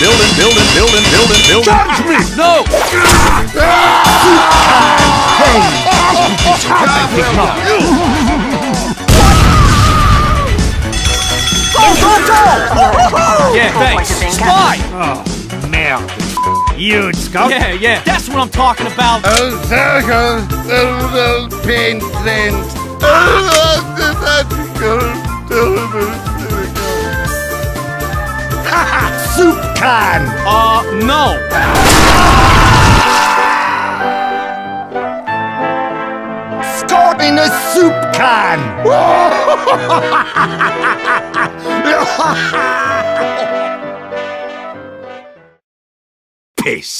building, building, building, building, building. Charge me! No! Yeah, thanks. Spy! Oh, merde. Huge scout. Yeah, yeah, that's what I'm talking about. Oh, oh, a circle, a little paint lens. Soup can. Uh, no. Scott in a soup can. Peace.